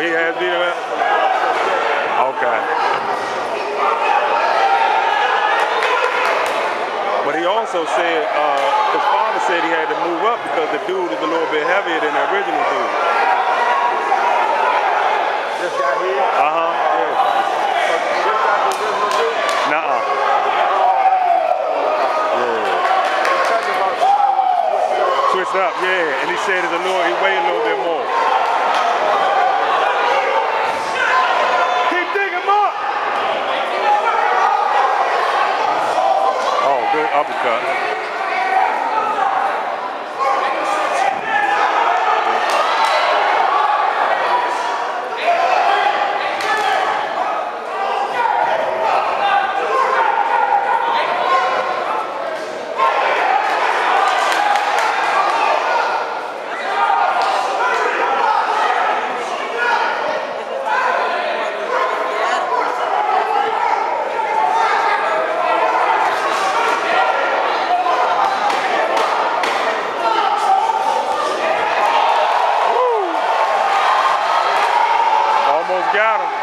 He has DOS? Okay. But he also said, uh, his father said he had to move up because the dude is a little bit heavier than the original dude. This guy here? Uh-huh. Yeah. So this guy the original dude? Nuh-uh. Oh, He's telling me about somebody want to switch Switched up, yeah. And he said it's a little, he weighed a little bit more. Keep digging him up. Oh, good uppercut. Bolsonaro.